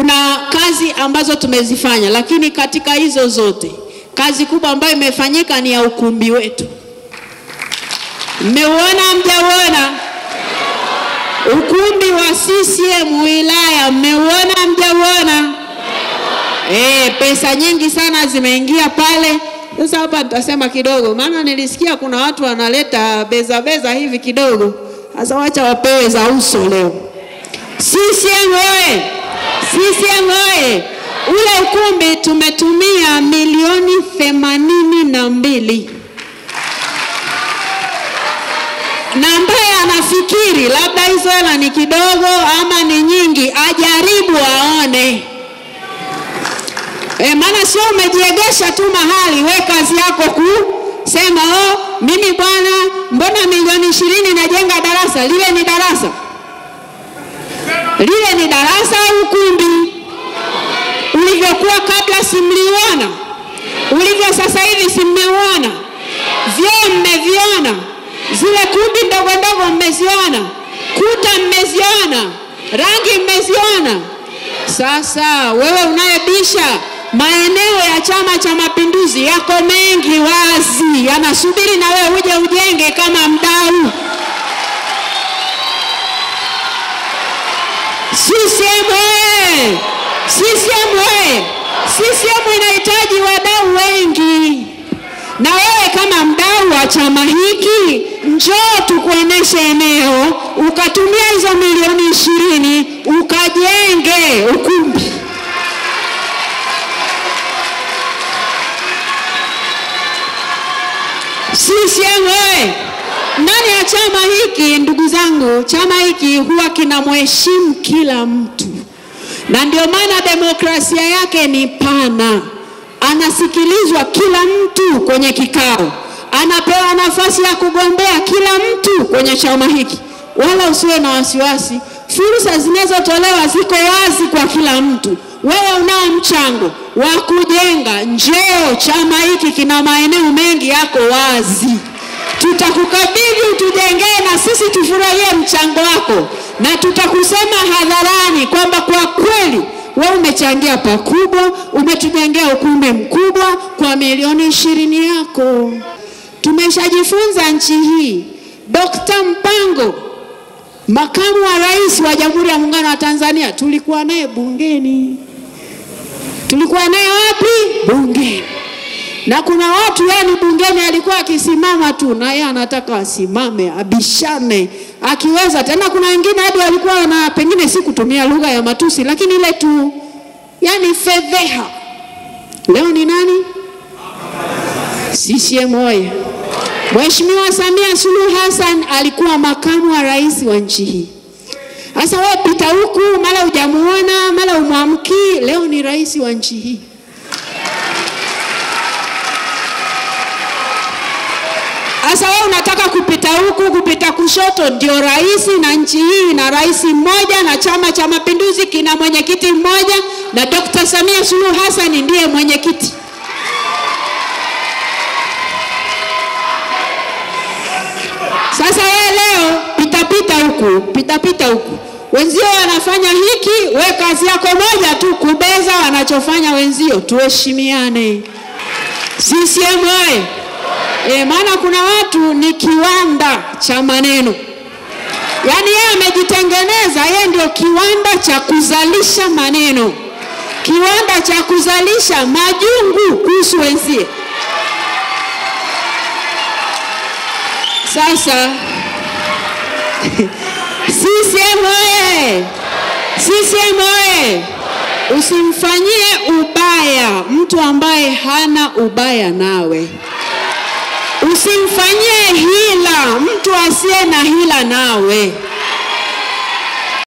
kuna kazi ambazo tumezifanya, lakini katika hizo zote kazi kubwa ambayo imefanyika ni ya ukumbi wetu. Mmeuona mjauona? Ukumbi wa CCM wilaya mmeuona mjauona? Eh, pesa nyingi sana zimeingia pale. Sasa hapa nitasema kidogo, maana nilisikia kuna watu wanaleta beza beza hivi kidogo. Sasa wacha wapewe za uso leo. CCM oye! CCM oye! Ule ukumbi tumetumia milioni themanini na mbili na ambaye anafikiri labda hizo hela ni kidogo ama ni nyingi, ajaribu aone. E, maana sio umejiegesha tu mahali, we kazi yako kusema oh, mimi bwana, mbona milioni ishirini najenga darasa? Lile ni darasa, lile ni darasa? Ulivyokuwa kabla simliona, ulivyo sasa hivi simmeona, vyoo mmeviona, zile kumbi ndogo ndogo mmeziona, kuta mmeziona, rangi mmeziona. Sasa wewe unayebisha maeneo ya Chama cha Mapinduzi yako mengi wazi, yanasubiri na wewe uje ujenge kama mdau. CCM oye! CCM oye! CCM inahitaji wadau wengi, na wewe kama mdau wa chama hiki, njoo tukuoneshe eneo, ukatumia hizo milioni ishirini ukajenge ukumbi. CCM oye! Ndani ya chama hiki, ndugu zangu, chama hiki huwa kinamheshimu kila mtu, na ndio maana demokrasia yake ni pana. Anasikilizwa kila mtu kwenye kikao, anapewa nafasi ya kugombea kila mtu kwenye chama hiki, wala usiwe na wasiwasi. Fursa zinazotolewa ziko wazi kwa kila mtu. Wewe unao mchango wa kujenga, njeo Chama hiki kina maeneo mengi yako wazi, tutakukabidhi utujengee, na sisi tufurahie mchango wako, na tutakusema hadharani kwamba kwa kweli wewe umechangia pakubwa, umetujengea ukumbi mkubwa kwa milioni ishirini yako. Tumeshajifunza nchi hii. Dkt. Mpango makamu wa rais wa Jamhuri ya Muungano wa Tanzania, tulikuwa naye bungeni. Tulikuwa naye wapi? Bungeni. Na kuna watu yani bungeni alikuwa akisimama tu na yeye anataka wasimame abishane akiweza. Tena kuna wengine hadi walikuwa na pengine si kutumia lugha ya matusi, lakini ile tu yani fedheha. Leo ni nani? CCM oye! Mheshimiwa Samia Suluhu Hassan alikuwa makamu wa rais wa nchi hii. Sasa wewe pita huku, mara hujamuona, mara umwamki, leo ni rais wa nchi hii. Sasa wewe unataka kupita huku, kupita kushoto, ndio rais, na nchi hii na rais mmoja na Chama cha Mapinduzi kina mwenyekiti mmoja, na Dr. Samia Suluhu Hassan ndiye mwenyekiti. Sasa wewe leo pitapita huku pitapita huku, wenzio wanafanya hiki, we kazi yako moja tu, kubeza wanachofanya wenzio. Tuheshimiane. CCM oye! E, maana kuna watu ni kiwanda cha maneno, yaani yeye amejitengeneza, yeye ndio kiwanda cha kuzalisha maneno, kiwanda cha kuzalisha majungu kuhusu wenzie. Sasa CCM oye! CCM oye! Usimfanyie ubaya mtu ambaye hana ubaya nawe. Usimfanyie hila mtu asiye na hila nawe.